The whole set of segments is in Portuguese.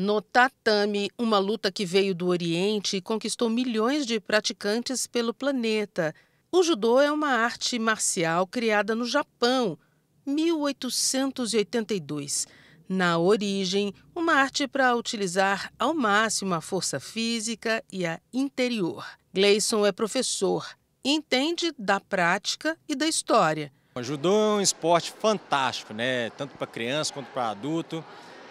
No tatame, uma luta que veio do Oriente e conquistou milhões de praticantes pelo planeta. O judô é uma arte marcial criada no Japão, 1882. Na origem, uma arte para utilizar ao máximo a força física e a interior. Gleison é professor, entende da prática e da história. O judô é um esporte fantástico, né? tanto para criança quanto para adulto.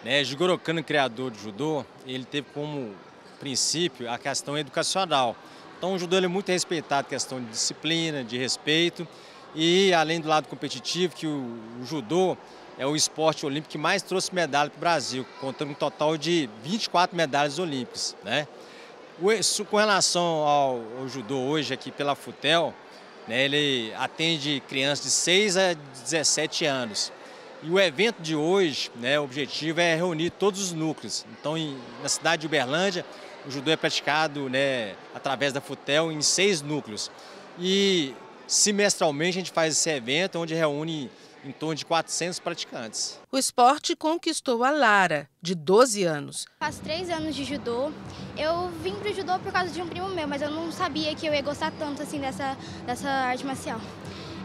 Né? Jigoro Kano, criador do judô, ele teve como princípio a questão educacional. Então o judô é muito respeitado, questão de disciplina, de respeito. E além do lado competitivo, que o, o judô é o esporte olímpico que mais trouxe medalha para o Brasil, contando um total de 24 medalhas olímpicas. Né? Com relação ao, ao judô hoje aqui pela FUTEL, né, ele atende crianças de 6 a 17 anos. E o evento de hoje, né, o objetivo é reunir todos os núcleos. Então, em, na cidade de Uberlândia, o judô é praticado né, através da FUTEL em seis núcleos. E semestralmente a gente faz esse evento onde reúne em torno de 400 praticantes. O esporte conquistou a Lara, de 12 anos. Faz três anos de judô. Eu vim para o judô por causa de um primo meu, mas eu não sabia que eu ia gostar tanto assim dessa, dessa arte marcial.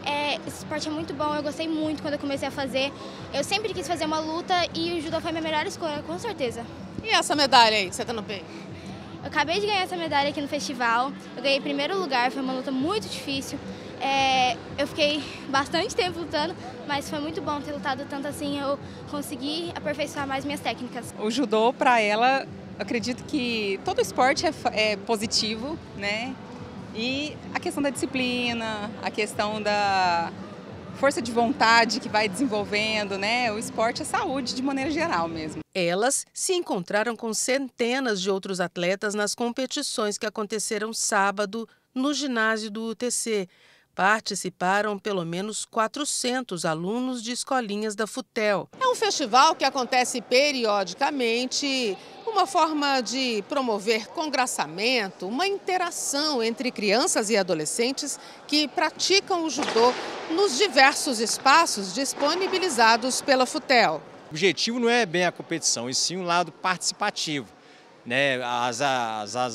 É, esse esporte é muito bom, eu gostei muito quando eu comecei a fazer. Eu sempre quis fazer uma luta e o judô foi a minha melhor escolha, com certeza. E essa medalha aí que você tá no peito? Eu acabei de ganhar essa medalha aqui no festival. Eu ganhei primeiro lugar, foi uma luta muito difícil. É, eu fiquei bastante tempo lutando, mas foi muito bom ter lutado tanto assim. Eu consegui aperfeiçoar mais minhas técnicas. O judô, para ela, acredito que todo esporte é, é positivo, né? E a questão da disciplina, a questão da força de vontade que vai desenvolvendo, né? O esporte é saúde de maneira geral mesmo. Elas se encontraram com centenas de outros atletas nas competições que aconteceram sábado no ginásio do UTC. Participaram pelo menos 400 alunos de escolinhas da FUTEL. É um festival que acontece periodicamente uma forma de promover congraçamento, uma interação entre crianças e adolescentes que praticam o judô nos diversos espaços disponibilizados pela FUTEL. O objetivo não é bem a competição, e sim um lado participativo. Né? As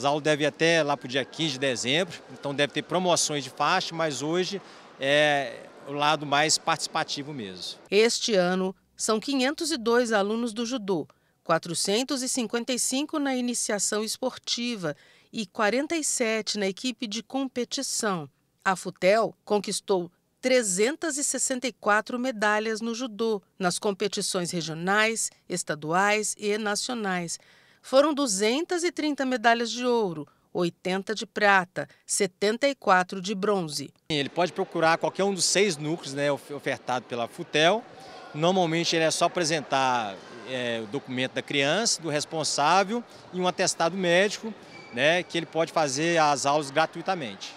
aulas devem até lá para o dia 15 de dezembro, então deve ter promoções de faixa, mas hoje é o lado mais participativo mesmo. Este ano são 502 alunos do judô 455 na iniciação esportiva e 47 na equipe de competição. A Futel conquistou 364 medalhas no judô, nas competições regionais, estaduais e nacionais. Foram 230 medalhas de ouro, 80 de prata, 74 de bronze. Ele pode procurar qualquer um dos seis núcleos né, ofertado pela Futel. Normalmente ele é só apresentar é, o documento da criança, do responsável e um atestado médico, né, que ele pode fazer as aulas gratuitamente.